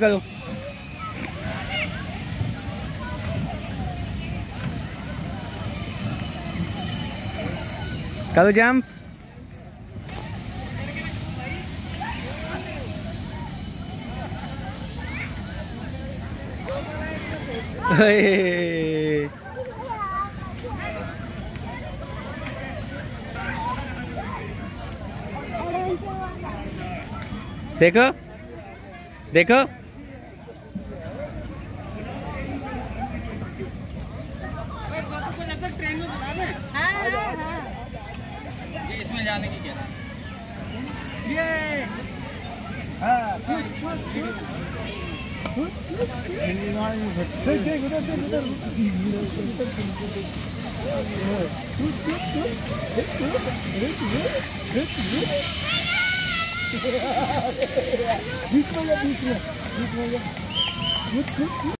करो करो जंप देखो देखो। इसमें जाने की कह रहा में में में